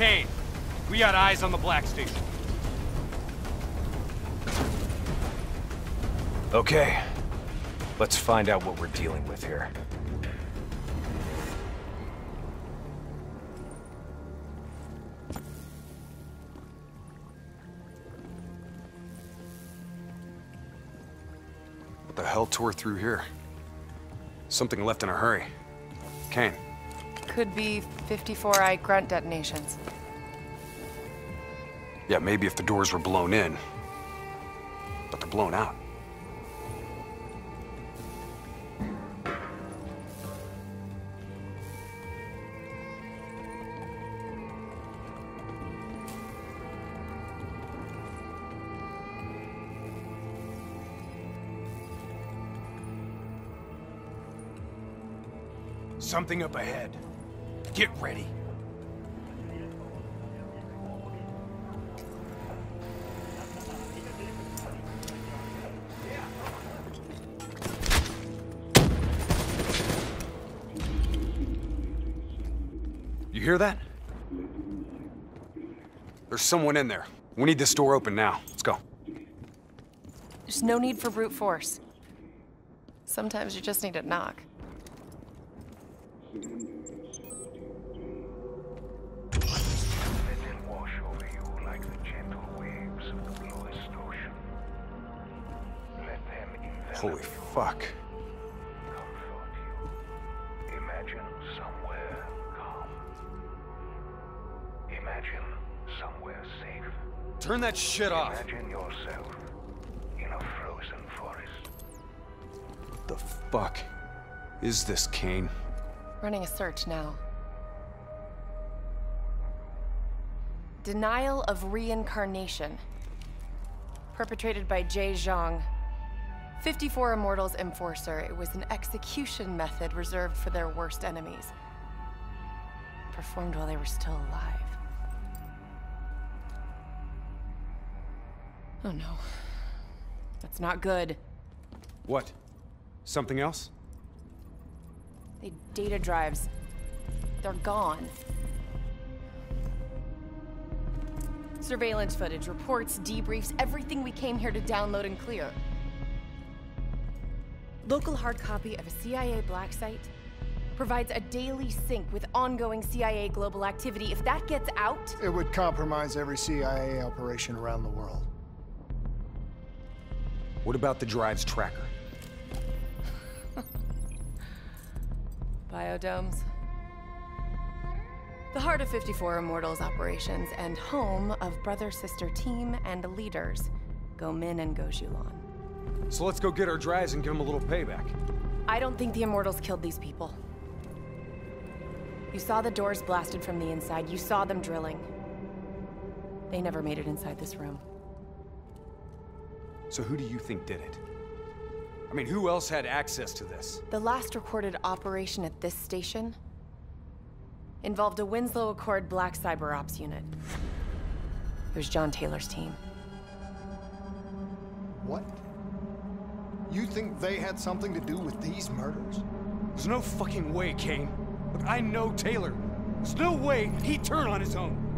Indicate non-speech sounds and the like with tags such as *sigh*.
Kane, we got eyes on the Black Station. Okay. Let's find out what we're dealing with here. What the hell tore through here? Something left in a hurry. Kane. Could be 54i grunt detonations. Yeah, maybe if the doors were blown in. But they're blown out. Something up ahead. Get ready. You hear that? There's someone in there. We need this door open now. Let's go. There's no need for brute force. Sometimes you just need to knock. Holy fuck. Imagine somewhere calm. Imagine somewhere safe. Turn that shit off. Imagine yourself in a frozen forest. What the fuck is this, Kane? Running a search now. Denial of reincarnation. Perpetrated by Jay Zhang. 54 Immortals Enforcer. It was an execution method reserved for their worst enemies. Performed while they were still alive. Oh no. That's not good. What? Something else? The data drives. They're gone. Surveillance footage, reports, debriefs, everything we came here to download and clear. Local hard copy of a CIA black site provides a daily sync with ongoing CIA global activity. If that gets out, It would compromise every CIA operation around the world. What about the drive's tracker? *laughs* biodomes. The heart of 54 Immortals operations and home of brother-sister team and leaders, Goh Min and Goh Xiulan. So let's go get our drives and give them a little payback. I don't think the Immortals killed these people. You saw the doors blasted from the inside. You saw them drilling. They never made it inside this room. So who do you think did it? I mean, who else had access to this? The last recorded operation at this station involved a Winslow Accord Black Cyber Ops unit. It was John Taylor's team. What? You think they had something to do with these murders? There's no fucking way, Kane. Look, I know Taylor. There's no way he'd turn on his own.